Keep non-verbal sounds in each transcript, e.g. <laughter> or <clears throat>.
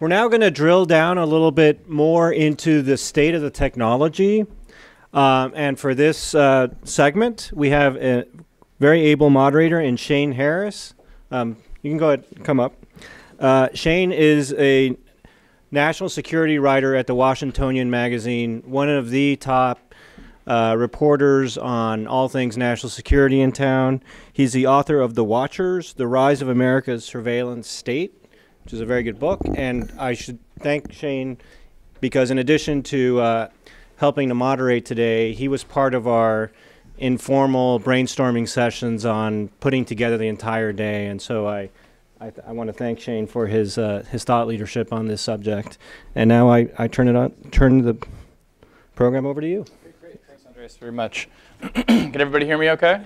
We're now going to drill down a little bit more into the state of the technology. Um, and for this uh, segment, we have a very able moderator in Shane Harris. Um, you can go ahead, come up. Uh, Shane is a national security writer at the Washingtonian magazine, one of the top uh, reporters on all things national security in town. He's the author of The Watchers, The Rise of America's Surveillance State, which is a very good book. And I should thank Shane because, in addition to uh, helping to moderate today, he was part of our informal brainstorming sessions on putting together the entire day. And so I I, I want to thank Shane for his uh, his thought leadership on this subject. And now I, I turn it on turn the program over to you. Great, great. Thanks, Andreas, very much. <clears throat> Can everybody hear me okay?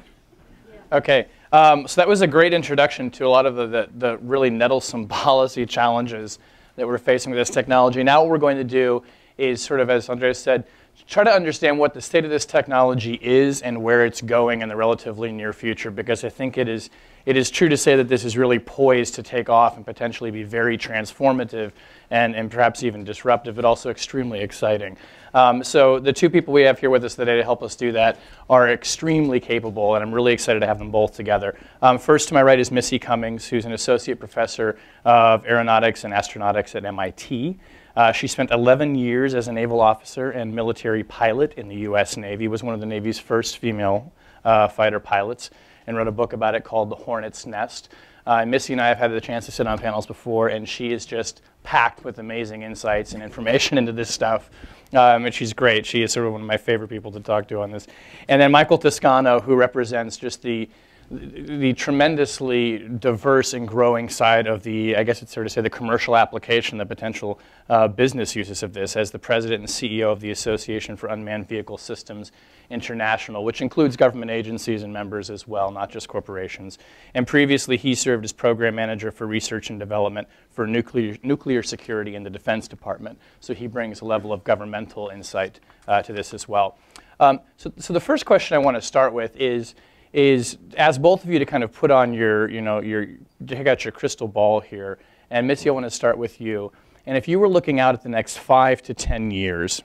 Yeah. Okay. Um, so that was a great introduction to a lot of the, the, the really nettlesome policy <laughs> challenges that we're facing with this technology. Now what we're going to do is sort of, as Andreas said, try to understand what the state of this technology is and where it's going in the relatively near future because I think it is it is true to say that this is really poised to take off and potentially be very transformative and, and perhaps even disruptive, but also extremely exciting. Um, so the two people we have here with us today to help us do that are extremely capable, and I'm really excited to have them both together. Um, first to my right is Missy Cummings, who's an associate professor of aeronautics and astronautics at MIT. Uh, she spent 11 years as a naval officer and military pilot in the U.S. Navy, was one of the Navy's first female uh, fighter pilots and wrote a book about it called The Hornet's Nest. Uh, Missy and I have had the chance to sit on panels before, and she is just packed with amazing insights and information <laughs> into this stuff. Um, and she's great. She is sort of one of my favorite people to talk to on this. And then Michael Toscano, who represents just the the tremendously diverse and growing side of the, I guess it's fair to say, the commercial application, the potential uh, business uses of this as the president and CEO of the Association for Unmanned Vehicle Systems International, which includes government agencies and members as well, not just corporations. And previously, he served as program manager for research and development for nuclear, nuclear security in the Defense Department. So he brings a level of governmental insight uh, to this as well. Um, so, so the first question I want to start with is, is ask both of you to kind of put on your, you know, your, take out your crystal ball here. And Missy, I want to start with you. And if you were looking out at the next five to 10 years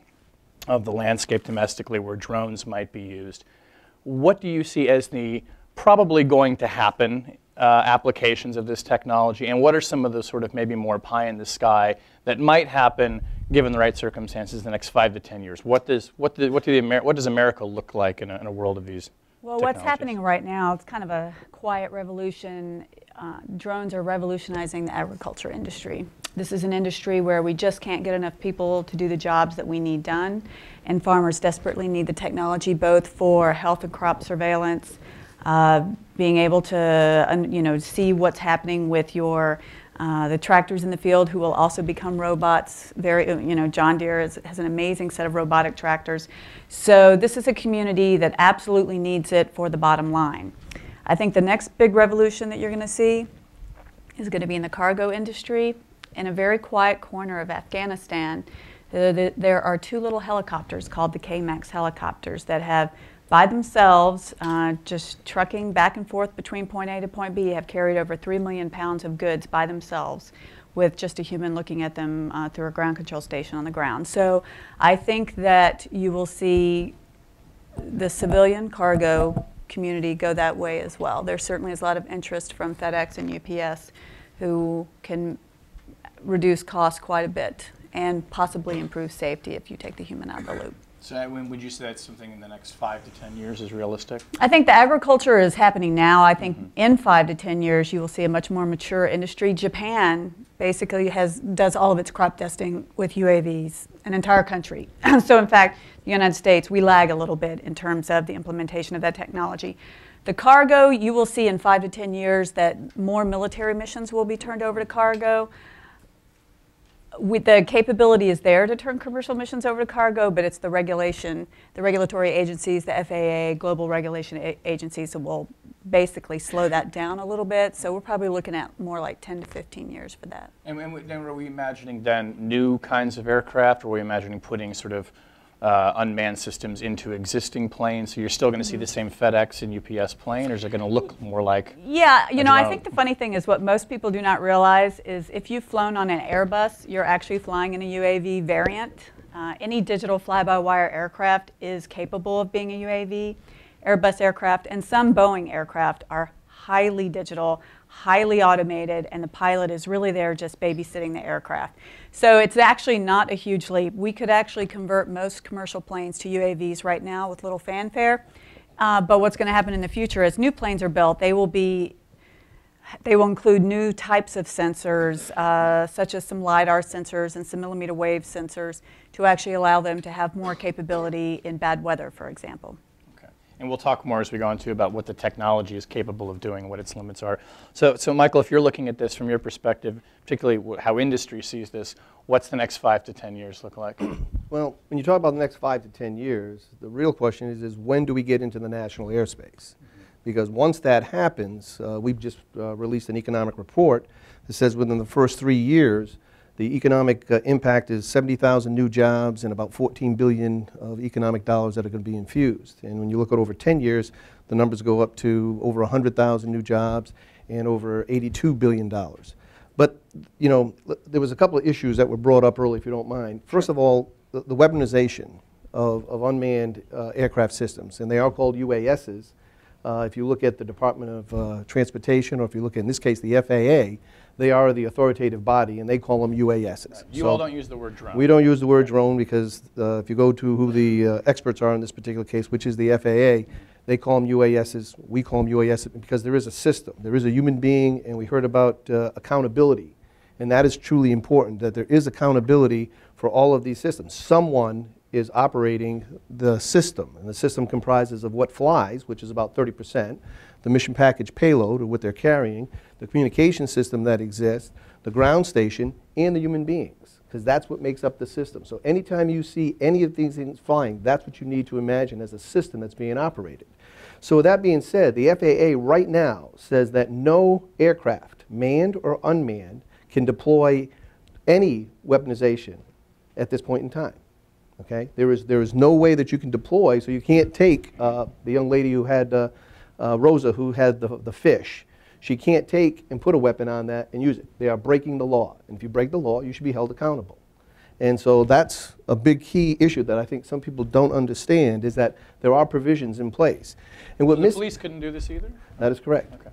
of the landscape domestically where drones might be used, what do you see as the probably going to happen uh, applications of this technology? And what are some of the sort of maybe more pie in the sky that might happen given the right circumstances in the next five to 10 years? What does, what, do, what, do the what does America look like in a, in a world of these? Well, what's happening right now, it's kind of a quiet revolution. Uh, drones are revolutionizing the agriculture industry. This is an industry where we just can't get enough people to do the jobs that we need done, and farmers desperately need the technology both for health and crop surveillance, uh, being able to you know see what's happening with your uh, the tractors in the field who will also become robots. Very, you know, John Deere is, has an amazing set of robotic tractors. So this is a community that absolutely needs it for the bottom line. I think the next big revolution that you're going to see is going to be in the cargo industry. In a very quiet corner of Afghanistan, there are two little helicopters called the K-MAX helicopters that have by themselves, uh, just trucking back and forth between point A to point B, have carried over 3 million pounds of goods by themselves with just a human looking at them uh, through a ground control station on the ground. So I think that you will see the civilian cargo community go that way as well. There certainly is a lot of interest from FedEx and UPS who can reduce costs quite a bit and possibly improve safety if you take the human out of the loop. So when would you say that's something in the next five to 10 years is realistic? I think the agriculture is happening now. I think mm -hmm. in five to 10 years you will see a much more mature industry. Japan basically has does all of its crop testing with UAVs, an entire country. <clears throat> so in fact, the United States, we lag a little bit in terms of the implementation of that technology. The cargo, you will see in five to 10 years that more military missions will be turned over to cargo with the capability is there to turn commercial missions over to cargo, but it's the regulation, the regulatory agencies, the FAA, global regulation agencies that will basically slow that down a little bit. So we're probably looking at more like 10 to 15 years for that. And, and then are we imagining then new kinds of aircraft, or are we imagining putting sort of uh, unmanned systems into existing planes? So you're still going to see the same FedEx and UPS plane, or is it going to look more like? Yeah, you know, I think the funny thing is what most people do not realize is if you've flown on an Airbus, you're actually flying in a UAV variant. Uh, any digital fly-by-wire aircraft is capable of being a UAV. Airbus aircraft and some Boeing aircraft are highly digital, highly automated, and the pilot is really there just babysitting the aircraft. So it's actually not a huge leap. We could actually convert most commercial planes to UAVs right now with little fanfare. Uh, but what's going to happen in the future as new planes are built, they will be they will include new types of sensors, uh, such as some LiDAR sensors and some millimeter wave sensors, to actually allow them to have more capability in bad weather, for example. And we'll talk more as we go into about what the technology is capable of doing, what its limits are. So, so Michael, if you're looking at this from your perspective, particularly how industry sees this, what's the next five to 10 years look like? <clears throat> Well, when you talk about the next five to 10 years, the real question is, is when do we get into the national airspace? Because once that happens, uh, we've just uh, released an economic report that says within the first three years, the economic uh, impact is 70,000 new jobs and about 14 billion of economic dollars that are going to be infused. And when you look at over 10 years, the numbers go up to over 100,000 new jobs and over 82 billion dollars. But you know, there was a couple of issues that were brought up early, if you don't mind. First of all, the, the weaponization of, of unmanned uh, aircraft systems, and they are called UASs. Uh, if you look at the Department of uh, Transportation, or if you look at, in this case, the FAA, they are the authoritative body, and they call them UASs. You So- all don't use the word drone. we don't use the word drone because uh, if you go to who the uh, experts are in this particular case, which is the FAA, they call them UASs. We call them UASs because there is a system. There is a human being, and we heard about uh, accountability. And that is truly important, that there is accountability for all of these systems. Someone is operating the system, and the system comprises of what flies, which is about 30%, the mission package payload, or what they're carrying, the communication system that exists, the ground station, and the human beings, because that's what makes up the system. So anytime you see any of these things flying, that's what you need to imagine as a system that's being operated. So with that being said, the FAA right now says that no aircraft, manned or unmanned, can deploy any weaponization at this point in time. Okay? There is, there is no way that you can deploy, so you can't take uh, the young lady who had, uh, uh, Rosa, who had the, the fish. She can't take and put a weapon on that and use it. They are breaking the law. And if you break the law, you should be held accountable. And so that's a big key issue that I think some people don't understand is that there are provisions in place. And what the Miss- police couldn't do this either? that is correct. Okay.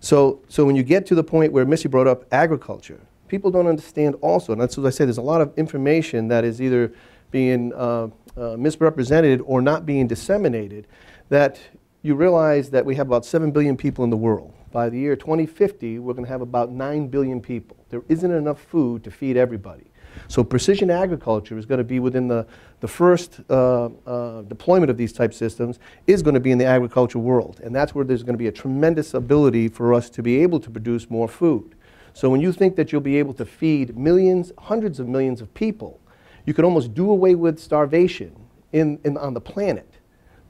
So, so when you get to the point where Missy brought up agriculture, people don't understand also, and that's what I say, there's a lot of information that is either being uh, uh, misrepresented or not being disseminated, that you realize that we have about 7 billion people in the world. By the year 2050, we're going to have about 9 billion people. There isn't enough food to feed everybody. So precision agriculture is going to be within the, the first uh, uh, deployment of these type systems is going to be in the agriculture world. And that's where there's going to be a tremendous ability for us to be able to produce more food. So when you think that you'll be able to feed millions, hundreds of millions of people, you can almost do away with starvation in, in, on the planet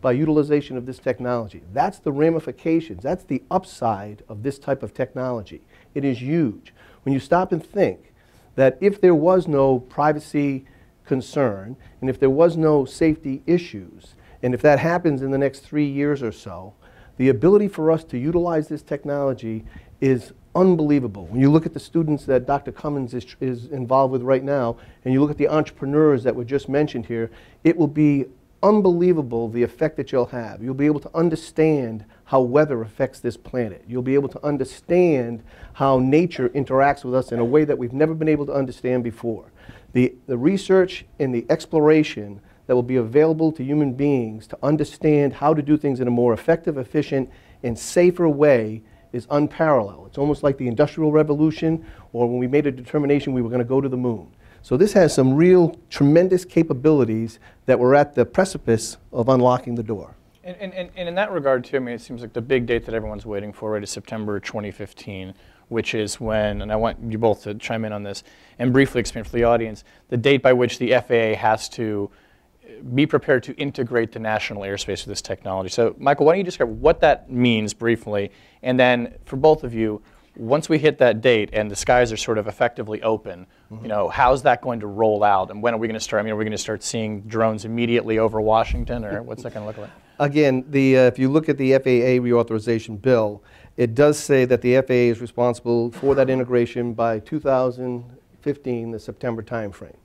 by utilization of this technology. That's the ramifications, that's the upside of this type of technology. It is huge. When you stop and think that if there was no privacy concern, and if there was no safety issues, and if that happens in the next three years or so, the ability for us to utilize this technology is unbelievable. When you look at the students that Dr. Cummings is, is involved with right now, and you look at the entrepreneurs that were just mentioned here, it will be unbelievable the effect that you'll have. You'll be able to understand how weather affects this planet. You'll be able to understand how nature interacts with us in a way that we've never been able to understand before. The, the research and the exploration that will be available to human beings to understand how to do things in a more effective, efficient, and safer way is unparalleled. It's almost like the Industrial Revolution or when we made a determination we were going to go to the moon. So this has some real tremendous capabilities that we're at the precipice of unlocking the door. And, and, and in that regard, too, I mean, it seems like the big date that everyone's waiting for, right, is September 2015, which is when, and I want you both to chime in on this and briefly explain for the audience, the date by which the FAA has to uh, be prepared to integrate the national airspace with this technology. So, Michael, why don't you describe what that means briefly, and then for both of you, once we hit that date and the skies are sort of effectively open, you know, how's that going to roll out? And when are we going to start? I mean, are we going to start seeing drones immediately over Washington, or what's that going to look like? Again, the, uh, if you look at the FAA reauthorization bill, it does say that the FAA is responsible for that integration by 2015, the September timeframe.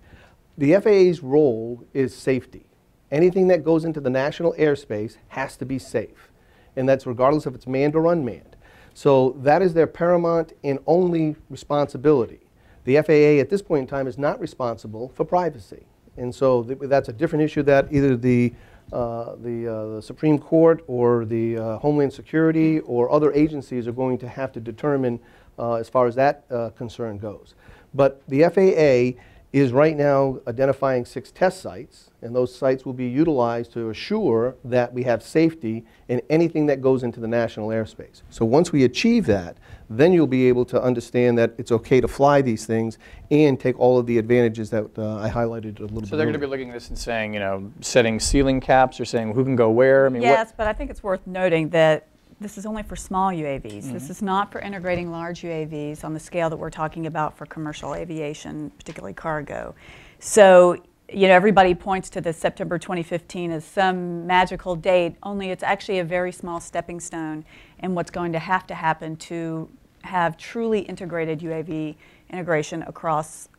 The FAA's role is safety. Anything that goes into the national airspace has to be safe, and that's regardless if it's manned or unmanned. So that is their paramount and only responsibility. The FAA at this point in time is not responsible for privacy. And so th- that's a different issue that either the, uh, the, uh, the Supreme Court or the uh, Homeland Security or other agencies are going to have to determine uh, as far as that uh, concern goes. But the FAA is right now identifying six test sites, and those sites will be utilized to assure that we have safety in anything that goes into the national airspace. So once we achieve that, then you'll be able to understand that it's okay to fly these things and take all of the advantages that uh, I highlighted a little bit So they're going to be looking at this and saying, you know, setting ceiling caps or saying who can go where? I mean, Yes, what? but I think it's worth noting that this is only for small UAVs. Mm-hmm. This is not for integrating large UAVs on the scale that we're talking about for commercial aviation, particularly cargo. So, you know, everybody points to the September 2015 as some magical date, only it's actually a very small stepping stone in what's going to have to happen to have truly integrated UAV integration across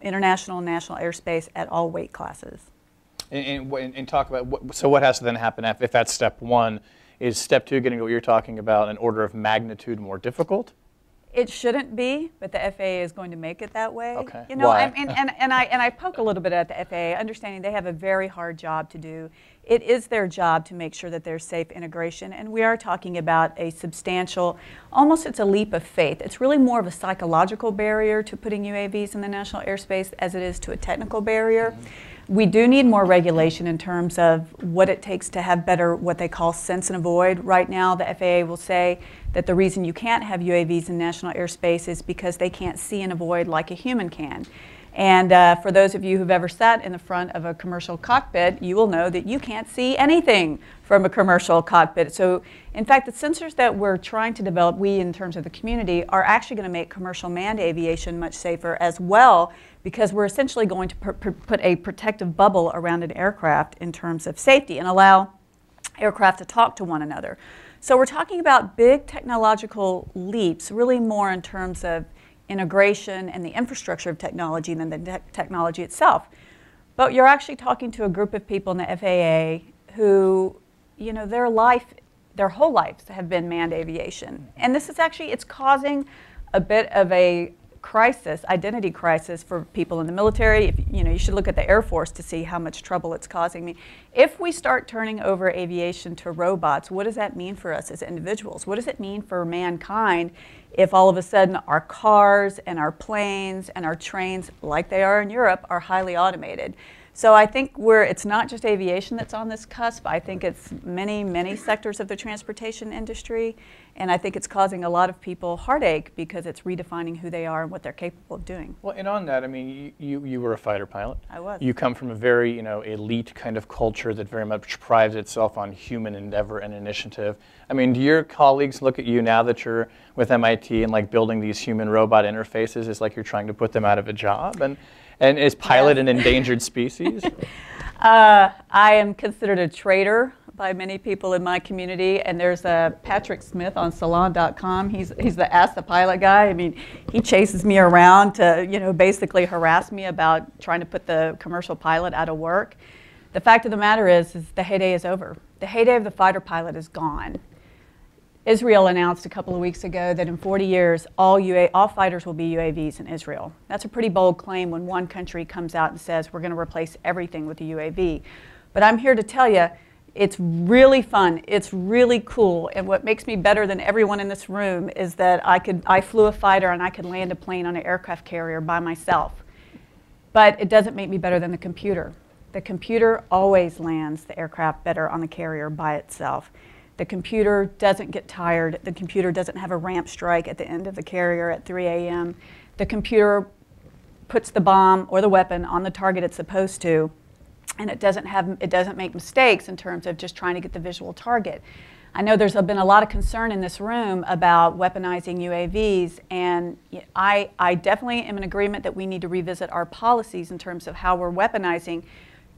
international and national airspace at all weight classes. And, and, and talk about what, so what has to then happen if, if that's step one? Is step two getting to what you're talking about an order of magnitude more difficult? It shouldn't be, but the FAA is going to make it that way. Okay. You know, Why? I mean, and, and, I, and I poke a little bit at the FAA, understanding they have a very hard job to do. It is their job to make sure that there's safe integration, and we are talking about a substantial, almost it's a leap of faith. It's really more of a psychological barrier to putting UAVs in the national airspace as it is to a technical barrier. Mm-hmm. We do need more regulation in terms of what it takes to have better, what they call sense and avoid. Right now, the FAA will say that the reason you can't have UAVs in national airspace is because they can't see and avoid like a human can. And uh, for those of you who've ever sat in the front of a commercial cockpit, you will know that you can't see anything from a commercial cockpit. So, in fact, the sensors that we're trying to develop, we in terms of the community, are actually going to make commercial manned aviation much safer as well, because we're essentially going to put a protective bubble around an aircraft in terms of safety and allow aircraft to talk to one another. So we're talking about big technological leaps, really more in terms of integration and the infrastructure of technology than the te- technology itself. But you're actually talking to a group of people in the FAA who, you know, their life, their whole lives have been manned aviation. And this is actually, it's causing a bit of a crisis, identity crisis for people in the military. If, you know, you should look at the Air Force to see how much trouble it's causing me. If we start turning over aviation to robots, what does that mean for us as individuals? What does it mean for mankind if all of a sudden our cars and our planes and our trains, like they are in Europe, are highly automated? So I think we're, it's not just aviation that's on this cusp. I think it's many, many sectors of the transportation industry. And I think it's causing a lot of people heartache because it's redefining who they are and what they're capable of doing. Well, and on that, I mean, you, you, you were a fighter pilot. I was. You come from a very, you know, elite kind of culture that very much prides itself on human endeavor and initiative. I mean, do your colleagues look at you now that you're with MIT and like building these human robot interfaces is like you're trying to put them out of a job? And, and is pilot Yes. an endangered species? <laughs> Uh, I am considered a traitor by many people in my community, and there's a Patrick Smith on Salon.com. He's he's the Ask the Pilot guy. I mean, he chases me around to you know basically harass me about trying to put the commercial pilot out of work. The fact of the matter is, is the heyday is over. The heyday of the fighter pilot is gone. Israel announced a couple of weeks ago that in 40 years, all, UA, all fighters will be UAVs in Israel. That's a pretty bold claim when one country comes out and says we're going to replace everything with a UAV. But I'm here to tell you, it's really fun. It's really cool. And what makes me better than everyone in this room is that I could I flew a fighter and I could land a plane on an aircraft carrier by myself. But it doesn't make me better than the computer. The computer always lands the aircraft better on the carrier by itself. The computer doesn't get tired. The computer doesn't have a ramp strike at the end of the carrier at 3 a.m. The computer puts the bomb or the weapon on the target it's supposed to, and it doesn't have it doesn't make mistakes in terms of just trying to get the visual target. I know there's been a lot of concern in this room about weaponizing UAVs, and I, I definitely am in agreement that we need to revisit our policies in terms of how we're weaponizing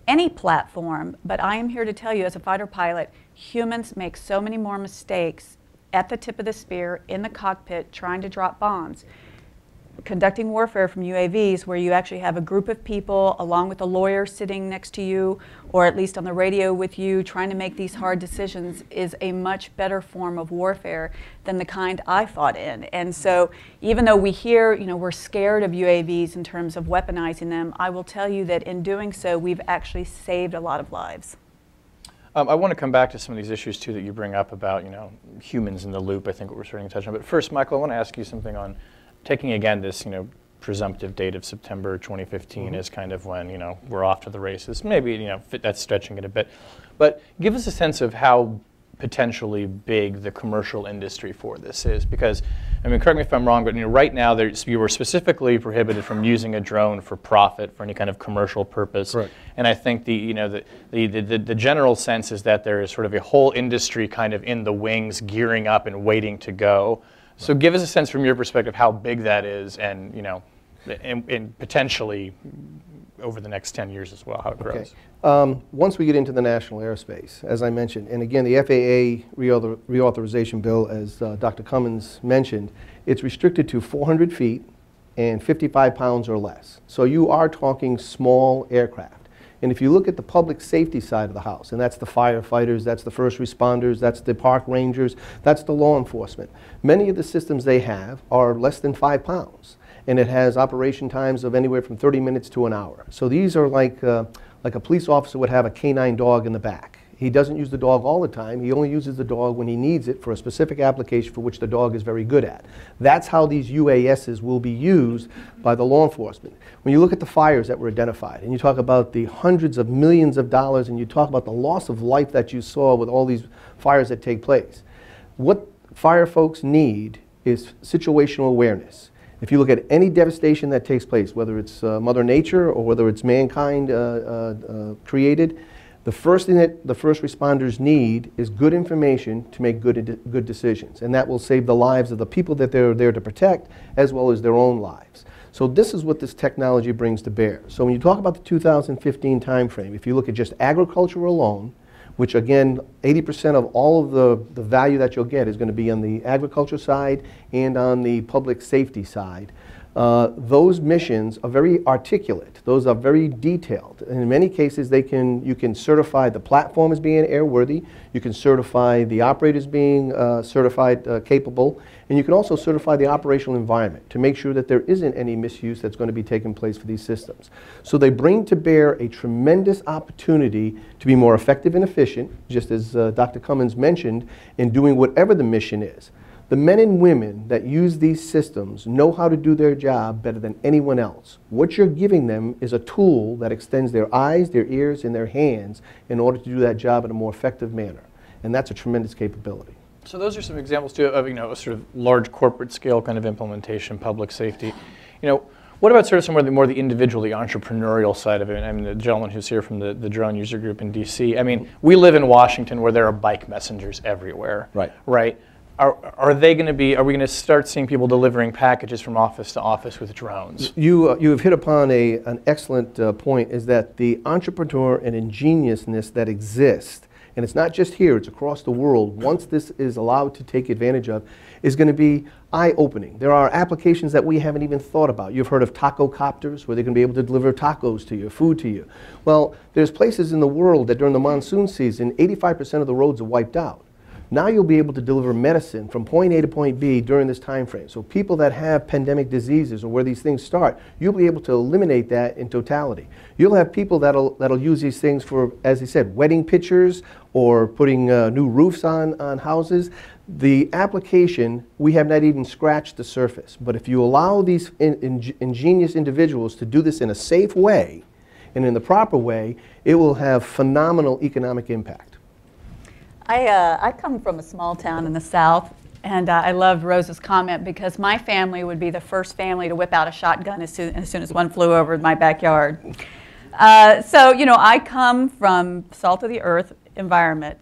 any platform. But I am here to tell you, as a fighter pilot, humans make so many more mistakes at the tip of the spear in the cockpit trying to drop bombs conducting warfare from UAVs where you actually have a group of people along with a lawyer sitting next to you or at least on the radio with you trying to make these hard decisions is a much better form of warfare than the kind I fought in. And so even though we hear, you know, we're scared of UAVs in terms of weaponizing them, I will tell you that in doing so, we've actually saved a lot of lives. Um, I want to come back to some of these issues too that you bring up about, you know, humans in the loop. I think what we're starting to touch on. But first, Michael, I want to ask you something on taking again this, you know, presumptive date of September 2015 mm-hmm. is kind of when you know we're off to the races. Maybe you know that's stretching it a bit, but give us a sense of how potentially big the commercial industry for this is. Because I mean correct me if I'm wrong but you know right now there's you were specifically prohibited from using a drone for profit for any kind of commercial purpose. Correct. and I think the you know the, the, the, the general sense is that there is sort of a whole industry kind of in the wings gearing up and waiting to go. So give us a sense from your perspective how big that is and, you know, and, and potentially over the next 10 years as well, how it grows. Okay. Um, once we get into the national airspace, as I mentioned, and again, the FAA reauthor reauthorization bill, as uh, Dr. Cummings mentioned, it's restricted to 400 feet and 55 pounds or less. So you are talking small aircraft. And if you look at the public safety side of the house, and that's the firefighters, that's the first responders, that's the park rangers, that's the law enforcement, many of the systems they have are less than five pounds. And it has operation times of anywhere from 30 minutes to an hour. So these are like, uh, like a police officer would have a canine dog in the back. He doesn't use the dog all the time. He only uses the dog when he needs it for a specific application for which the dog is very good at. That's how these UASs will be used by the law enforcement. When you look at the fires that were identified, and you talk about the hundreds of millions of dollars, and you talk about the loss of life that you saw with all these fires that take place, what fire folks need is situational awareness. If you look at any devastation that takes place, whether it's uh, Mother Nature or whether it's mankind uh, uh, uh created, the first thing that the first responders need is good information to make good, good decisions. And that will save the lives of the people that they're there to protect as well as their own lives. So this is what this technology brings to bear. So when you talk about the 2015 timeframe, if you look at just agriculture alone, which again, 80% of all of the, the value that you'll get is going to be on the agriculture side and on the public safety side. Uh, those missions are very articulate. Those are very detailed. In many cases, they can, you can certify the platform as being airworthy. You can certify the operators being uh, certified uh, capable. And you can also certify the operational environment to make sure that there isn't any misuse that's going to be taking place for these systems. So they bring to bear a tremendous opportunity to be more effective and efficient, just as uh, Dr. Cummings mentioned, in doing whatever the mission is. The men and women that use these systems know how to do their job better than anyone else. What you're giving them is a tool that extends their eyes, their ears, and their hands in order to do that job in a more effective manner. And that's a tremendous capability. So those are some examples too of you know a sort of large corporate scale kind of implementation, public safety. You know, what about sort of some of the more the individual, the entrepreneurial side of it? I mean, the gentleman who's here from the, the drone user group in DC. I mean, we live in Washington where there are bike messengers everywhere. Right. Right are, are they going to be, are we going to start seeing people delivering packages from office to office with drones? You, uh, you have hit upon a, an excellent uh, point is that the entrepreneur and ingeniousness that exists, and it's not just here, it's across the world, once this is allowed to take advantage of, is going to be eye-opening. There are applications that we haven't even thought about. You've heard of taco copters, where they're going to be able to deliver tacos to you, food to you. Well, there's places in the world that during the monsoon season, 85% of the roads are wiped out. Now you'll be able to deliver medicine from point A to point B during this time frame. So people that have pandemic diseases or where these things start, you'll be able to eliminate that in totality. You'll have people that'll, that'll use these things for, as he said, wedding pictures or putting uh, new roofs on, on houses. The application, we have not even scratched the surface. But if you allow these in, in, ingenious individuals to do this in a safe way and in the proper way, it will have phenomenal economic impact. I, uh, I come from a small town in the South, and uh, I love Rose's comment because my family would be the first family to whip out a shotgun as soon as, soon as one flew over my backyard. Uh, so, you know, I come from salt of the earth environment,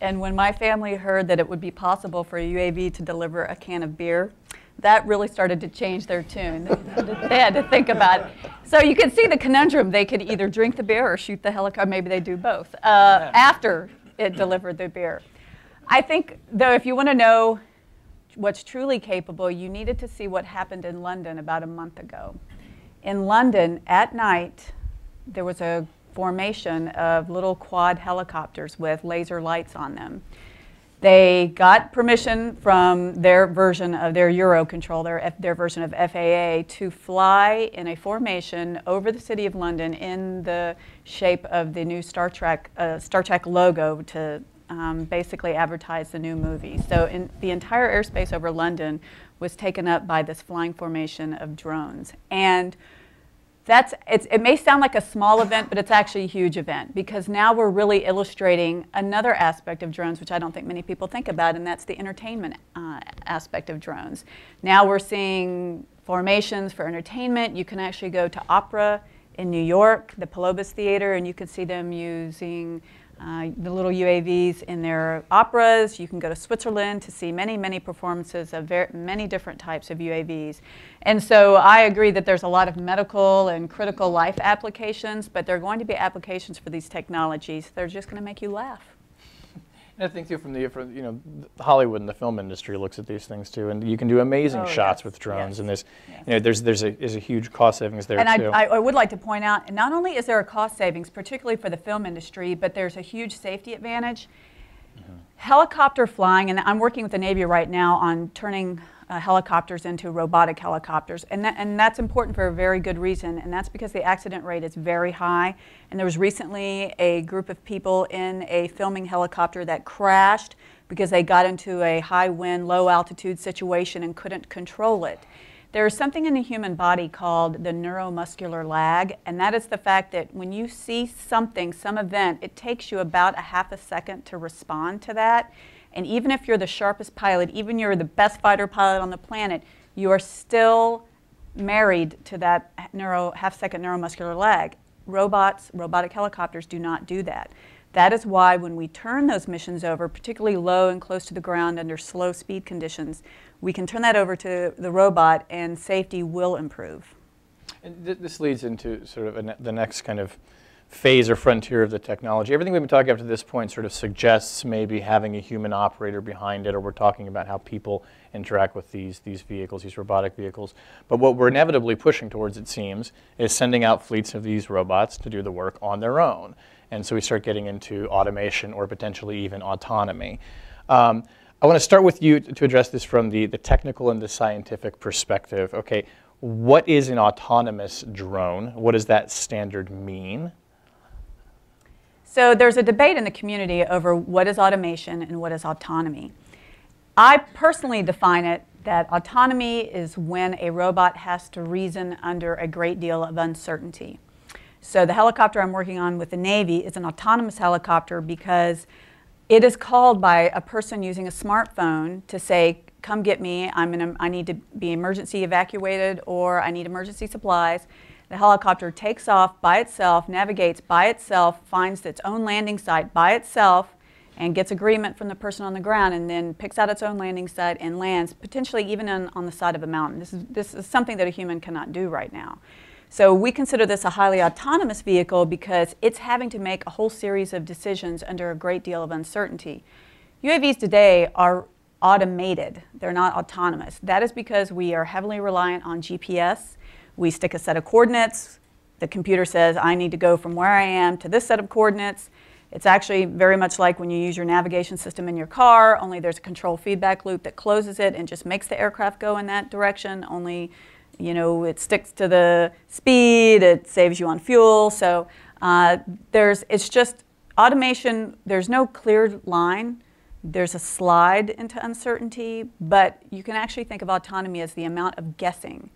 And when my family heard that it would be possible for a UAV to deliver a can of beer, that really started to change their tune. <laughs> they had to think about it. So you can see the conundrum. They could either drink the beer or shoot the helicopter. Maybe they do both uh, after it delivered the beer. I think, though, if you want to know what's truly capable, you needed to see what happened in London about a month ago. In London, at night, there was a formation of little quad helicopters with laser lights on them. They got permission from their version of their Eurocontrol, their, their version of FAA, to fly in a formation over the city of London in the shape of the new Star Trek, uh, Star Trek logo to um, basically advertise the new movie. So in, the entire airspace over London was taken up by this flying formation of drones. And that's, it may sound like a small event, but it's actually a huge event because now we're really illustrating another aspect of drones, which I don't think many people think about, and that's the entertainment uh, aspect of drones. Now we're seeing formations for entertainment. You can actually go to opera in New York, the Polobus Theater, and you can see them using uh, the little UAVs in their operas. You can go to Switzerland to see many, many performances of many different types of UAVs. And so I agree that there's a lot of medical and critical life applications, but there are going to be applications for these technologies. They're just going to make you laugh. And I think too from the from, you know Hollywood and the film industry looks at these things too, and you can do amazing oh, shots yes, with drones. Yes, and there's yes. you know there's there's a there's a huge cost savings there and too. And I, I would like to point out, not only is there a cost savings, particularly for the film industry, but there's a huge safety advantage. Mm -hmm. Helicopter flying, and I'm working with the Navy right now on turning uh, helicopters into robotic helicopters. And, that, and that's important for a very good reason, and that's because the accident rate is very high. And there was recently a group of people in a filming helicopter that crashed because they got into a high wind, low altitude situation and couldn't control it. There is something in the human body called the neuromuscular lag, and that is the fact that when you see something, some event, it takes you about a half a second to respond to that. And even if you're the sharpest pilot, even you're the best fighter pilot on the planet, you are still married to that neuro, half second neuromuscular lag. Robots, robotic helicopters do not do that. That is why when we turn those missions over, particularly low and close to the ground under slow speed conditions, we can turn that over to the robot and safety will improve. And th this leads into sort of ne the next kind of phase or frontier of the technology. Everything we've been talking up to this point sort of suggests maybe having a human operator behind it, or we're talking about how people interact with these, these vehicles, these robotic vehicles. But what we're inevitably pushing towards, it seems, is sending out fleets of these robots to do the work on their own. And so we start getting into automation or potentially even autonomy. Um, I want to start with you to address this from the, the technical and the scientific perspective. Okay, what is an autonomous drone? What does that standard mean? So there's a debate in the community over what is automation and what is autonomy. I personally define it that autonomy is when a robot has to reason under a great deal of uncertainty. So the helicopter I'm working on with the Navy is an autonomous helicopter because it is called by a person using a smartphone to say, come get me, I'm in a, I need to be emergency evacuated or I need emergency supplies. The helicopter takes off by itself, navigates by itself, finds its own landing site by itself, and gets agreement from the person on the ground and then picks out its own landing site and lands, potentially even on, on the side of a mountain. This is, this is something that a human cannot do right now. So we consider this a highly autonomous vehicle because it's having to make a whole series of decisions under a great deal of uncertainty. UAVs today are automated. They're not autonomous. That is because we are heavily reliant on GPS we stick a set of coordinates. The computer says, I need to go from where I am to this set of coordinates. It's actually very much like when you use your navigation system in your car, only there's a control feedback loop that closes it and just makes the aircraft go in that direction. Only, you know, it sticks to the speed, it saves you on fuel. So uh, there's, it's just automation, there's no clear line. There's a slide into uncertainty, but you can actually think of autonomy as the amount of guessing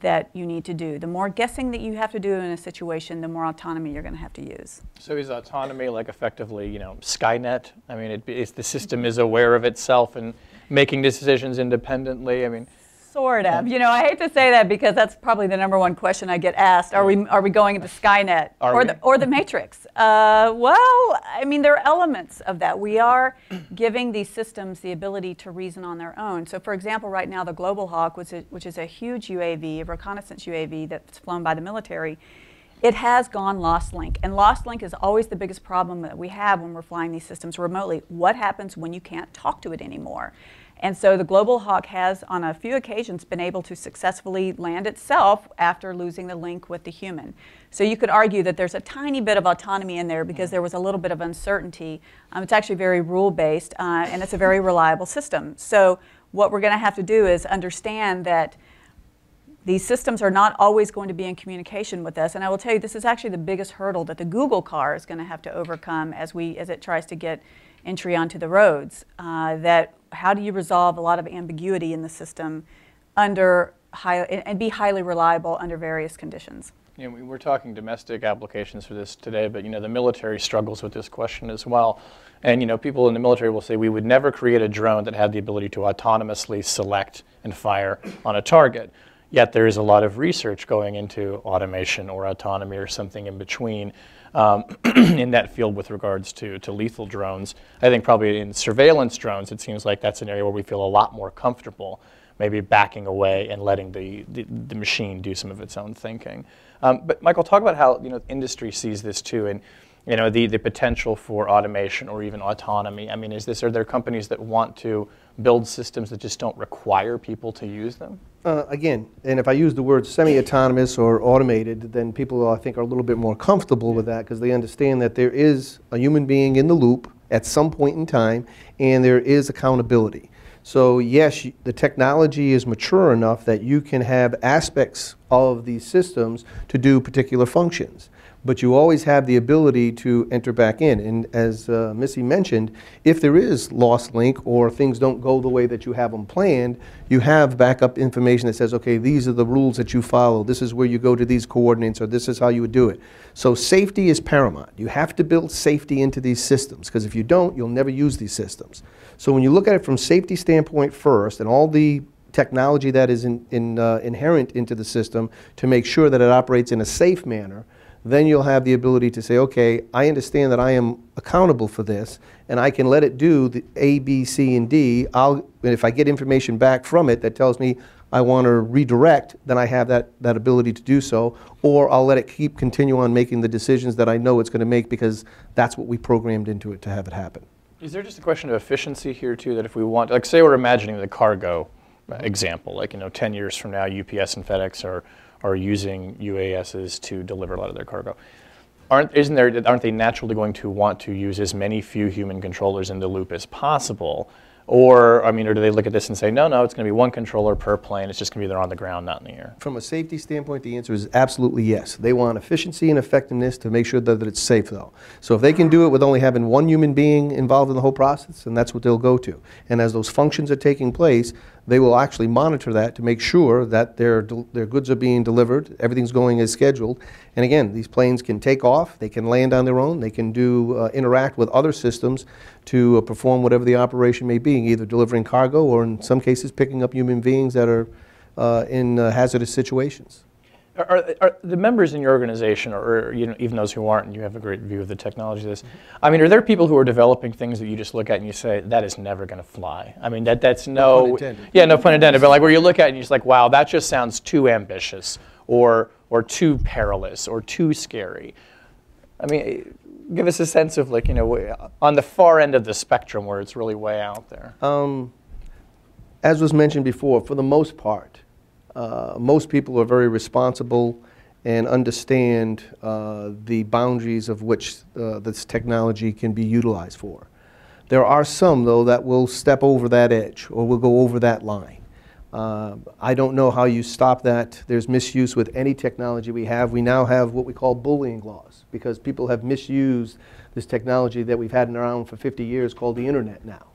that you need to do. The more guessing that you have to do in a situation, the more autonomy you're going to have to use. So is autonomy like effectively, you know, Skynet? I mean, it, the system is aware of itself and making decisions independently. I mean, Sort of. You know, I hate to say that because that's probably the number one question I get asked. Are we are we going into Skynet Are or we? the or the Matrix? Uh, well, I mean, there are elements of that. We are giving these systems the ability to reason on their own. So, for example, right now the Global Hawk, which is, which is a huge UAV, a reconnaissance UAV that's flown by the military, it has gone lost link. And lost link is always the biggest problem that we have when we're flying these systems remotely. What happens when you can't talk to it anymore? And so the Global Hawk has, on a few occasions, been able to successfully land itself after losing the link with the human. So you could argue that there's a tiny bit of autonomy in there because there was a little bit of uncertainty. Um, it's actually very rule based uh, and it's a very reliable system. So what we're going to have to do is understand that these systems are not always going to be in communication with us. And I will tell you, this is actually the biggest hurdle that the Google car is going to have to overcome as, we, as it tries to get entry onto the roads. Uh, that how do you resolve a lot of ambiguity in the system under high, and be highly reliable under various conditions? You know, we- we're talking domestic applications for this today, but you know the military struggles with this question as well. And you know, people in the military will say we would never create a drone that had the ability to autonomously select and fire on a target. Yet there is a lot of research going into automation or autonomy or something in between um, <clears throat> in that field with regards to, to lethal drones. I think probably in surveillance drones, it seems like that's an area where we feel a lot more comfortable maybe backing away and letting the, the, the machine do some of its own thinking. Um, but Michael, talk about how you know industry sees this too, and you know the, the potential for automation or even autonomy. I mean, is this are there companies that want to build systems that just don't require people to use them? Uh, again, and if I use the word semi-autonomous or automated, then people I think are a little bit more comfortable with that because they understand that there is a human being in the loop at some point in time, and there is accountability. So yes, the technology is mature enough that you can have aspects of these systems to do particular functions. But you always have the ability to enter back in. And as uh, Missy mentioned, if there is lost link or things don't go the way that you have them planned, you have backup information that says, okay, these are the rules that you follow. This is where you go to these coordinates, or this is how you would do it. So safety is paramount. You have to build safety into these systems because if you don't, you'll never use these systems. So when you look at it from safety standpoint first, and all the technology that is in, in, uh, inherent into the system to make sure that it operates in a safe manner, then you'll have the ability to say, okay, I understand that I am accountable for this, and I can let it do the A, B, C, and D. I'll, and if I get information back from it that tells me I want to redirect, then I have that, that ability to do so, or I'll let it keep continue on making the decisions that I know it's going to make because that's what we programmed into it to have it happen. Is there just a question of efficiency here too? That if we want, like, say we're imagining the cargo uh, example, like you know, 10 years from now, UPS and FedEx are are using UASs to deliver a lot of their cargo. Aren't isn't there aren't they naturally going to want to use as many few human controllers in the loop as possible? Or I mean, or do they look at this and say, no, no, it's going to be one controller per plane. It's just going to be there on the ground, not in the air. From a safety standpoint, the answer is absolutely yes. They want efficiency and effectiveness to make sure that, that it's safe, though. So if they can do it with only having one human being involved in the whole process, then that's what they'll go to. And as those functions are taking place, they will actually monitor that to make sure that their, their goods are being delivered, everything's going as scheduled. And again, these planes can take off, they can land on their own, they can do, uh, interact with other systems to uh, perform whatever the operation may be, either delivering cargo or in some cases picking up human beings that are uh, in uh, hazardous situations. Are, are, the members in your organization, or, you know, even those who aren't, and you have a great view of the technology of this, I mean, are there people who are developing things that you just look at and you say, that is never going to fly? I mean, that, that's no. intended. Yeah, no pun intended. But like where you look at it and you're just like, wow, that just sounds too ambitious, or, or too perilous, or too scary. I mean, give us a sense of like, you know, on the far end of the spectrum where it's really way out there. Um, as was mentioned before, for the most part, uh, most people are very responsible and understand uh, the boundaries of which uh, this technology can be utilized for. There are some, though, that will step over that edge or will go over that line. Uh, I don't know how you stop that. There's misuse with any technology we have. We now have what we call bullying laws because people have misused this technology that we've had around for 50 years called the internet now.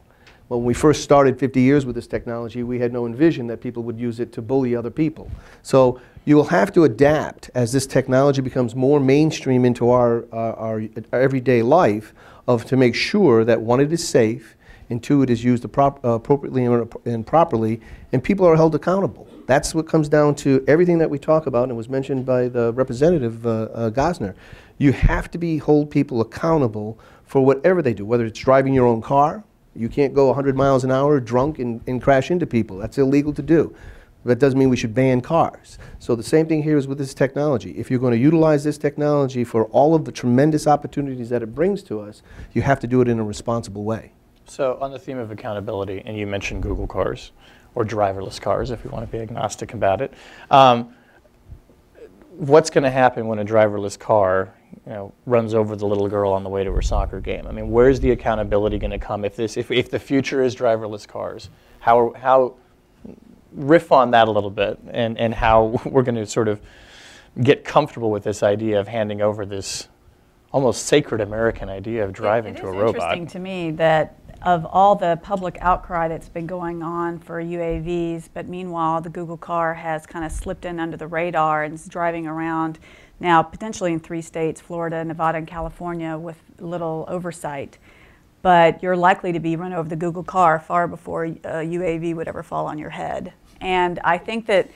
When we first started 50 years with this technology, we had no envision that people would use it to bully other people. So you will have to adapt as this technology becomes more mainstream into our, our, our everyday life of to make sure that one, it is safe, and two, it is used uh, appropriately and and properly, and people are held accountable. That's what comes down to everything that we talk about, and it was mentioned by the representative, uh, uh, Gosner. You have to be, hold people accountable for whatever they do, whether it's driving your own car, you can't go 100 miles an hour drunk and, and crash into people. That's illegal to do. That doesn't mean we should ban cars. So the same thing here is with this technology. If you're going to utilize this technology for all of the tremendous opportunities that it brings to us, you have to do it in a responsible way. So on the theme of accountability, and you mentioned Google cars, or driverless cars, if you want to be agnostic about it. Um, what's going to happen when a driverless car you know, runs over the little girl on the way to her soccer game? I mean, where's the accountability going to come if this, if, if the future is driverless cars? How, how riff on that a little bit, and, and how <laughs> we're going to sort of get comfortable with this idea of handing over this almost sacred American idea of driving It- to a It robot. interesting to me that of all the public outcry that's been going on for UAVs, but meanwhile, the Google car has kind of slipped in under the radar and is driving around now potentially in three states, Florida, Nevada, and California, with little oversight. But you're likely to be run over the Google car far before uh, a UAV would ever fall on your head. And I think that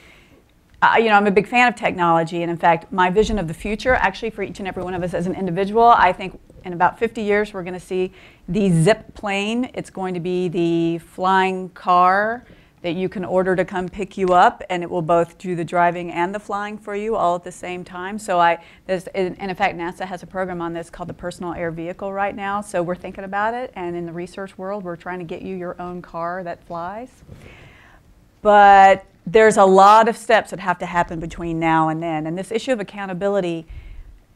I, you know, I'm a big fan of technology, and in fact, my vision of the future, actually, for each and every one of us as an individual, I think in about 50 years, we're going to see the zip plane. It's going to be the flying car that you can order to come pick you up, and it will both do the driving and the flying for you all at the same time. So I, and in fact, NASA has a program on this called the Personal Air Vehicle right now. So we're thinking about it, and in the research world, we're trying to get you your own car that flies. But there's a lot of steps that have to happen between now and then. And this issue of accountability,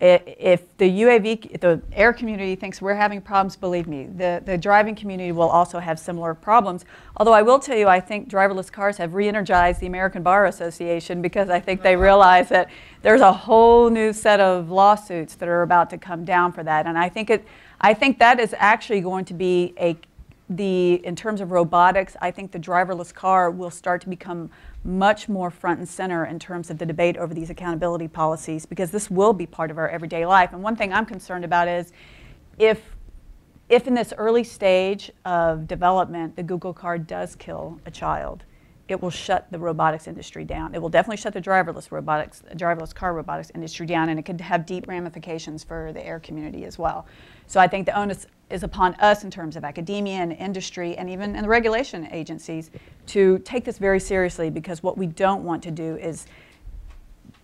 if the UAV, the air community thinks we're having problems, believe me, the, the driving community will also have similar problems. Although I will tell you, I think driverless cars have re-energized the American Bar Association because I think they realize that there's a whole new set of lawsuits that are about to come down for that. And I think it, I think that is actually going to be a the in terms of robotics, I think the driverless car will start to become much more front and center in terms of the debate over these accountability policies because this will be part of our everyday life. And one thing I'm concerned about is if if in this early stage of development the Google car does kill a child, it will shut the robotics industry down. It will definitely shut the driverless robotics, driverless car robotics industry down, and it could have deep ramifications for the air community as well. So I think the onus is upon us in terms of academia and industry and even in the regulation agencies to take this very seriously because what we don't want to do is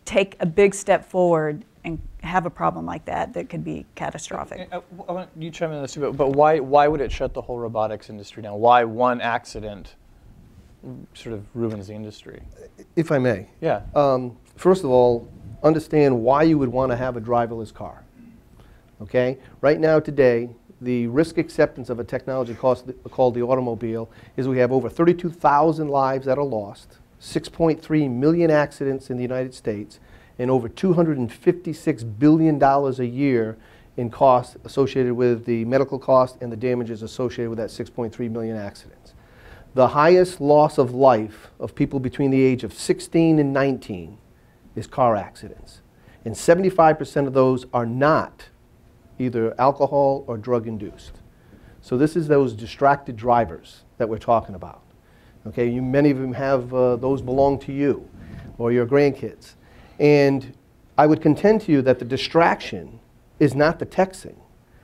take a big step forward and have a problem like that that could be catastrophic. Uh, I want you chime in on this too, but, but why why would it shut the whole robotics industry down? Why one accident sort of ruins the industry? If I may. Yeah. Um, first of all, understand why you would want to have a driverless car. Okay? Right now, today, the risk acceptance of a technology called, called the automobile is we have over 32,000 lives that are lost, 6.3 million accidents in the United States, and over $256 billion a year in costs associated with the medical cost and the damages associated with that 6.3 million accidents. The highest loss of life of people between the age of 16 and 19 is car accidents. And 75% of those are not either alcohol or drug induced. So this is those distracted drivers that we're talking about. Okay, you, many of them have uh, those belong to you or your grandkids. And I would contend to you that the distraction is not the texting.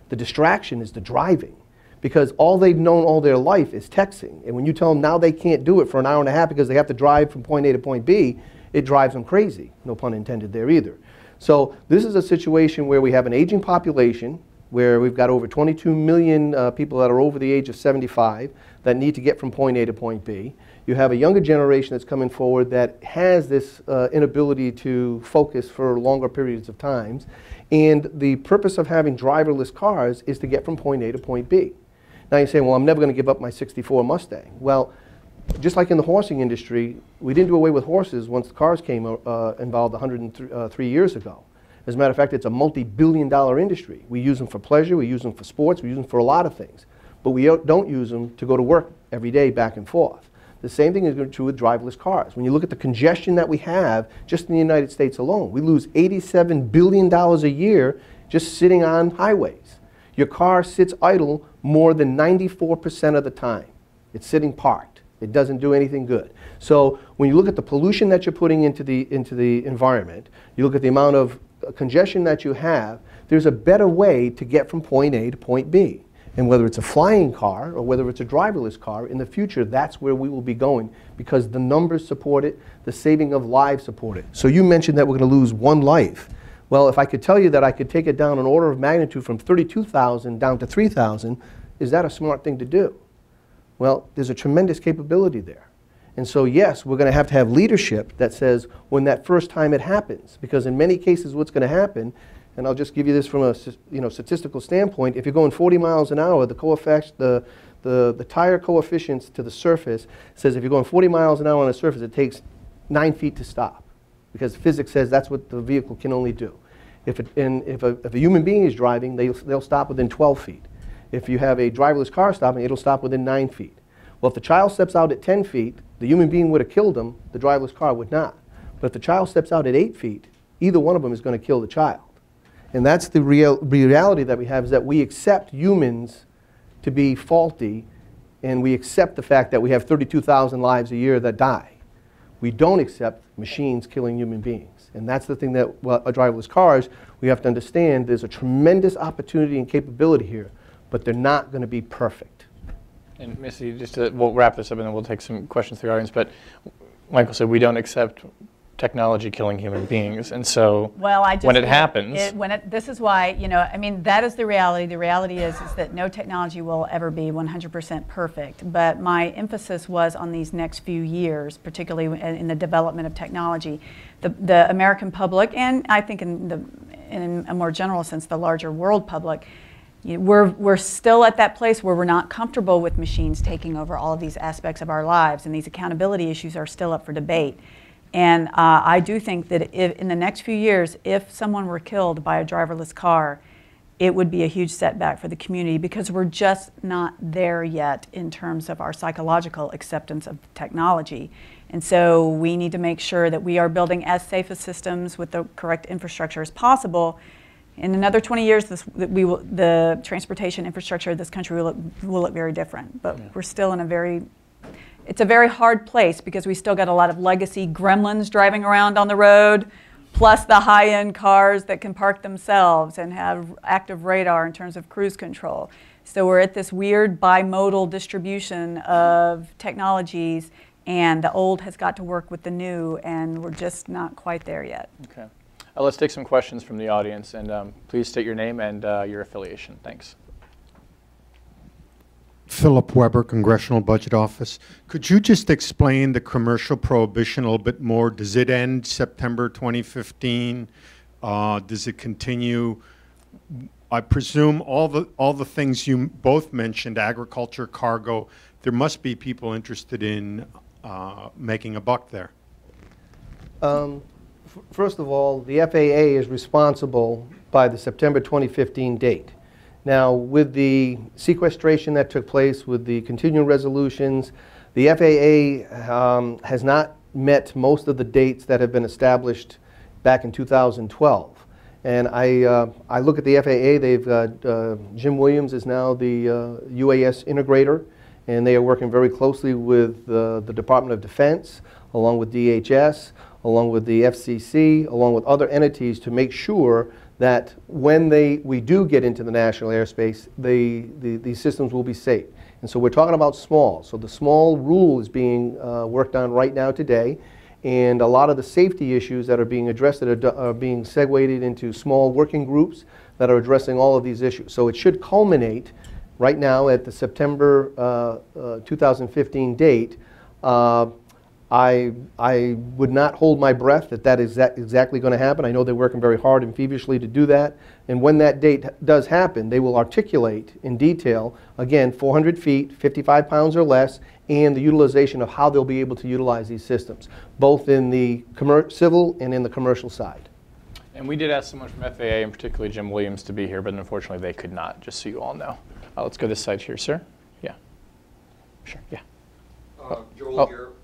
The distraction is the driving because all they've known all their life is texting. And when you tell them now they can't do it for an hour and a half because they have to drive from point A to point B, it drives them crazy. No pun intended there either. So this is a situation where we have an aging population, where we've got over 22 million uh, people that are over the age of 75 that need to get from point A to point B. You have a younger generation that's coming forward that has this uh, inability to focus for longer periods of times. And the purpose of having driverless cars is to get from point A to point B. Now you say, well, I'm never going to give up my 64 Mustang. Well, just like in the horsing industry, we didn't do away with horses once the cars came uh, involved 103 uh, years ago. As a matter of fact, it's a multi-billion dollar industry. We use them for pleasure, we use them for sports, we use them for a lot of things. But we don't use them to go to work every day back and forth. The same thing is going to true with driverless cars. When you look at the congestion that we have just in the United States alone, we lose $87 billion a year just sitting on highways. Your car sits idle more than 94% of the time. It's sitting parked. It doesn't do anything good. So when you look at the pollution that you're putting into the, into the environment, you look at the amount of uh, congestion that you have, there's a better way to get from point A to point B. And whether it's a flying car or whether it's a driverless car, in the future, that's where we will be going because the numbers support it, the saving of lives support it. So you mentioned that we're going to lose one life. Well, if I could tell you that I could take it down an order of magnitude from 32,000 down to 3,000, is that a smart thing to do? Well, there's a tremendous capability there. And so, yes, we're going to have to have leadership that says when that first time it happens, because in many cases, what's going to happen, and I'll just give you this from a you know, statistical standpoint, if you're going 40 miles an hour, the, coeffic- the, the, the tire coefficients to the surface says if you're going 40 miles an hour on a surface, it takes nine feet to stop, because physics says that's what the vehicle can only do. If, it, and if, a, if a human being is driving, they, they'll stop within 12 feet. If you have a driverless car stopping, it'll stop within 9 feet. Well, if the child steps out at 10 feet, the human being would have killed him, the driverless car would not. But if the child steps out at 8 feet, either one of them is going to kill the child. And that's the real, reality that we have is that we accept humans to be faulty, and we accept the fact that we have 32,000 lives a year that die. We don't accept machines killing human beings. And that's the thing that well, driverless cars, we have to understand there's a tremendous opportunity and capability here, but they're not going to be perfect. And Missy, just to, we'll wrap this up and then we'll take some questions through the audience. But Michael said we don't accept technology killing human beings, and so Well, I just when it happens, it, when it, this is why you know I mean that is the reality. The reality is is that no technology will ever be 100% perfect. But my emphasis was on these next few years, particularly in, in the development of technology. The, the American public, and I think in the in a more general sense, the larger world public. You know, We're, we're still at that place where we're not comfortable with machines taking over all of these aspects of our lives, and these accountability issues are still up for debate. And uh, I do think that if, in the next few years, if someone were killed by a driverless car, it would be a huge setback for the community because we're just not there yet in terms of our psychological acceptance of technology. And so we need to make sure that we are building as safe a systems with the correct infrastructure as possible. In another 20 years, this, we will, the transportation infrastructure of this country will look, will look very different. But we're still in a very it's a very hard place because we still got a lot of legacy gremlins driving around on the road, plus the high end cars that can park themselves and have active radar in terms of cruise control. So we're at this weird bimodal distribution of technologies, and the old has got to work with the new, and we're just not quite there yet. okay. Uh, let's take some questions from the audience, and um, please state your name and uh, your affiliation. Thanks. Philip Weber, Congressional Budget Office. Could you just explain the commercial prohibition a little bit more? Does it end September 2015? Uh, Does it continue? I presume all the, all the things you both mentioned, agriculture, cargo, there must be people interested in uh, making a buck there. Um, f- First of all, the FAA is responsible by the September 2015 date. Now, with the sequestration that took place, with the continuing resolutions, the FAA um, has not met most of the dates that have been established back in 2012. And I, uh, I look at the FAA, they've got, uh, Jim Williams is now the uh, UAS integrator, and they are working very closely with uh, the Department of Defense, along with DHS, along with the FCC, along with other entities to make sure that when they, we do get into the national airspace, they, the, these systems will be safe. And so we're talking about small. So the small rule is being uh, worked on right now today. And a lot of the safety issues that are being addressed that are, are being segued into small working groups that are addressing all of these issues. So it should culminate right now at the September uh, uh, 2015 date. I, I would not hold my breath that that is that exactly going to happen. I know they're working very hard and feverishly to do that. And when that date does happen, they will articulate in detail, again, 400 feet, 55 pounds or less, and the utilization of how they'll be able to utilize these systems, both in the civil and in the commercial side. And we did ask someone from FAA, and particularly Jim Williams, to be here, but unfortunately they could not, just so you all know. Uh, let's go this side here, sir. Yeah. Sure, yeah. Uh, Joel Oh. here, Air- I'm sorry.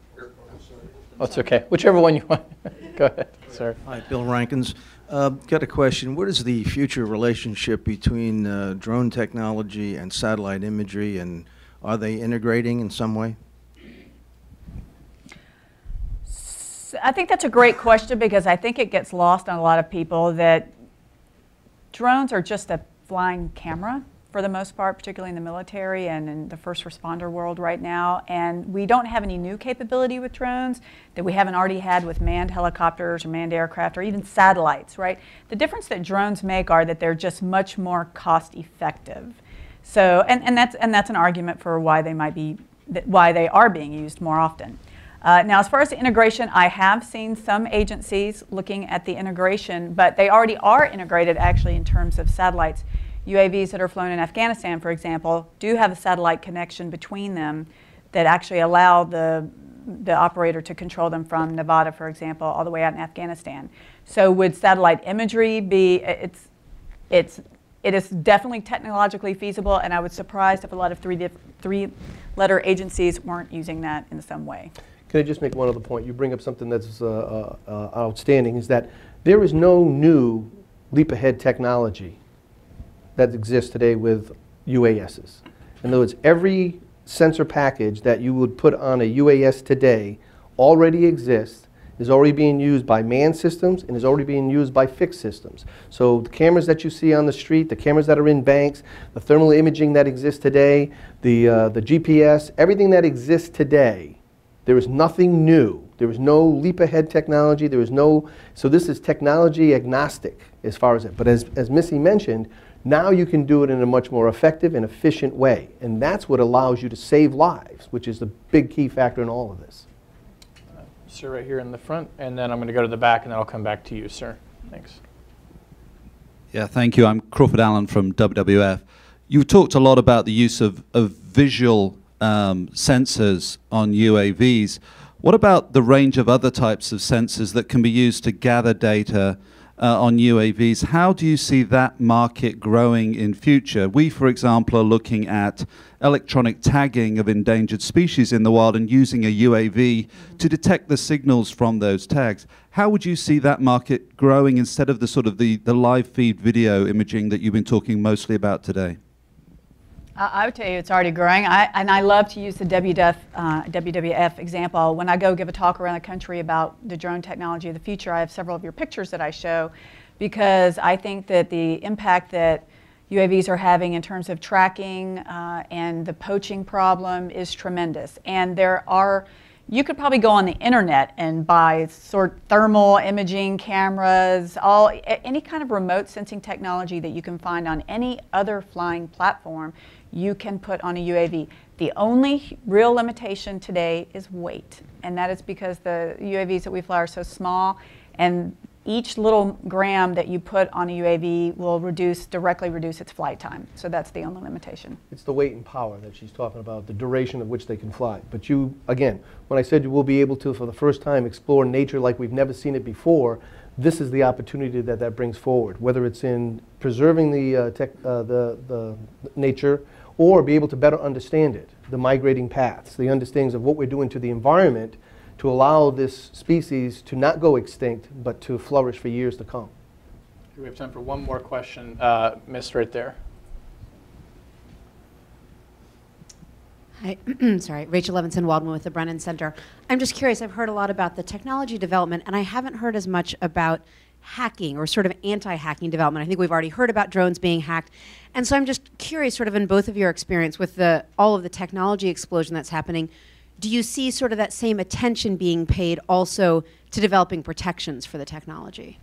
Oh, it's okay. Whichever one you want. <laughs> Go ahead, sir. Hi, Bill Rankins. Uh, Got a question. What is the future relationship between uh, drone technology and satellite imagery, and are they integrating in some way? I think that's a great question because I think it gets lost on a lot of people that drones are just a flying camera for the most part, particularly in the military and in the first responder world right now. And we don't have any new capability with drones that we haven't already had with manned helicopters or manned aircraft or even satellites, right? The difference that drones make are that they're just much more cost effective. So, and, and, that's, and that's an argument for why they might be, why they are being used more often. Uh, now, as far as the integration, I have seen some agencies looking at the integration, but they already are integrated actually in terms of satellites. UAVs that are flown in Afghanistan, for example, do have a satellite connection between them that actually allow the, the operator to control them from Nevada, for example, all the way out in Afghanistan. So, would satellite imagery be? It's, it's, it is definitely technologically feasible, and I was surprised if a lot of three, dif- three-letter agencies weren't using that in some way. Can I just make one other point? You bring up something that's uh, uh, uh, outstanding, is that there is no new leap ahead technology that exists today with UASs. In other words, every sensor package that you would put on a UAS today already exists, is already being used by manned systems, and is already being used by fixed systems. So the cameras that you see on the street, the cameras that are in banks, the thermal imaging that exists today, the, uh, the GPS, everything that exists today there is nothing new. There is no leap ahead technology. There is no, so this is technology agnostic as far as it. But as, as Missy mentioned, now you can do it in a much more effective and efficient way. And that's what allows you to save lives, which is the big key factor in all of this. Sir, right here in the front, and then I'm going to go to the back, and then I'll come back to you, sir. Thanks. Yeah, thank you. I'm Crawford Allen from WWF. You've talked a lot about the use of, of visual um, sensors on UAVs. What about the range of other types of sensors that can be used to gather data uh, Uh, on UAVs? How do you see that market growing in future? We, for example, are looking at electronic tagging of endangered species in the wild and using a UAV to detect the signals from those tags. How would you see that market growing instead of the sort of the, the live feed video imaging that you've been talking mostly about today? I would tell you it's already growing. I, and I love to use the WWF, uh, WWF example. When I go give a talk around the country about the drone technology of the future, I have several of your pictures that I show because I think that the impact that UAVs are having in terms of tracking uh, and the poaching problem is tremendous. And there are, you could probably go on the internet and buy sort thermal imaging cameras, all any kind of remote sensing technology that you can find on any other flying platform, you can put on a UAV. The only real limitation today is weight, and that is because the UAVs that we fly are so small, and each little gram that you put on a UAV will reduce directly reduce its flight time. So that's the only limitation. It's the weight and power that she's talking about, the duration of which they can fly. But you, again, when I said you will be able to, for the first time, explore nature like we've never seen it before, this is the opportunity that that brings forward, whether it's in preserving the, uh, tech, uh, the, the nature or be able to better understand it, the migrating paths, the understandings of what we're doing to the environment to allow this species to not go extinct, but to flourish for years to come. We have time for one more question. Uh, miss right there. Hi, <clears throat> sorry, Rachel Levinson Waldman with the Brennan Center. I'm just curious, I've heard a lot about the technology development, and I haven't heard as much about hacking or sort of anti hacking development. I think we've already heard about drones being hacked. And so I'm just curious, sort of in both of your experience with the, all of the technology explosion that's happening, do you see sort of that same attention being paid also to developing protections for the technology?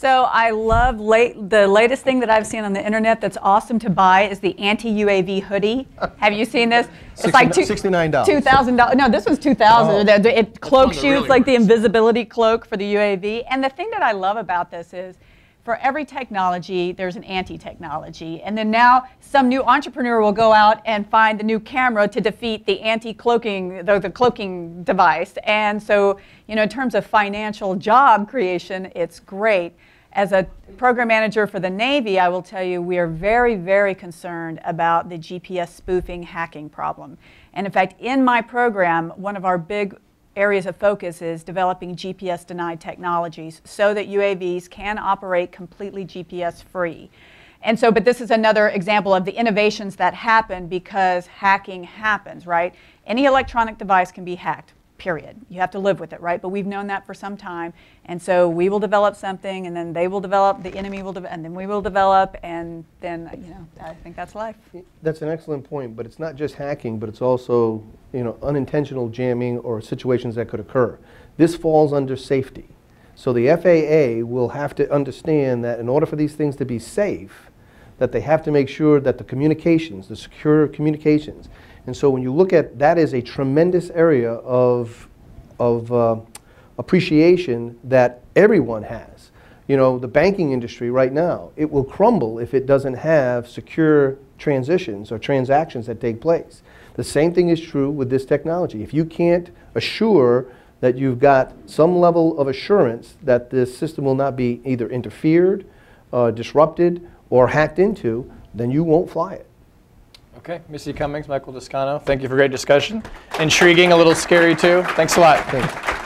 So I love late, the latest thing that I've seen on the internet that's awesome to buy is the anti-UAV hoodie. Have you seen this? It's like two, $69. Two thousand dollars. No, this was two thousand. Oh. It cloaks you. really It's like the invisibility cloak for the UAV. And the thing that I love about this is, for every technology, there's an anti-technology, and then now some new entrepreneur will go out and find the new camera to defeat the anti-cloaking, the, the cloaking device. And so, you know, in terms of financial job creation, it's great. As a program manager for the Navy, I will tell you we are very, very concerned about the GPS spoofing hacking problem. And in fact, in my program, one of our big areas of focus is developing GPS denied technologies so that UAVs can operate completely GPS free. And so, but this is another example of the innovations that happen because hacking happens, right? Any electronic device can be hacked, period. You have to live with it, right? But we've known that for some time. And so we will develop something, and then they will develop, the enemy will develop, and then we will develop, and then, you know, I think that's life. That's an excellent point, but it's not just hacking, but it's also, you know, unintentional jamming or situations that could occur. This falls under safety. So the FAA will have to understand that in order for these things to be safe, that they have to make sure that the communications, the secure communications, and so when you look at that is a tremendous area of, of uh, appreciation that everyone has. You know, the banking industry right now, it will crumble if it doesn't have secure transitions or transactions that take place. The same thing is true with this technology. If you can't assure that you've got some level of assurance that this system will not be either interfered, uh, disrupted, or hacked into, then you won't fly it. Okay, Missy Cummings, Michael Toscano, thank you for great discussion. Intriguing, a little scary too. Thanks a lot.